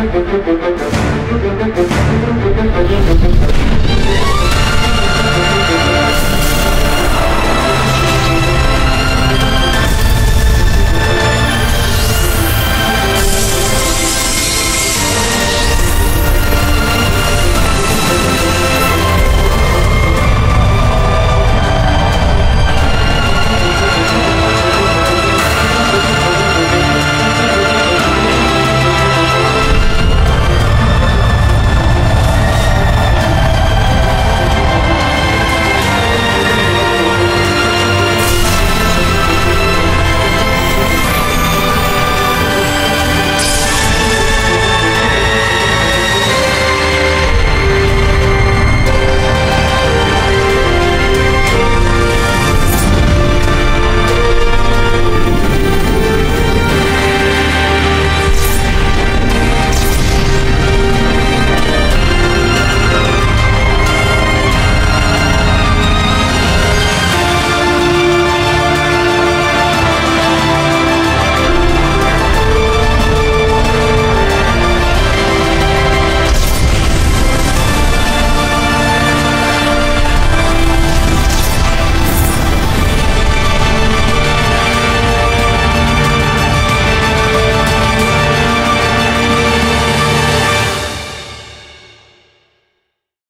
Gracias.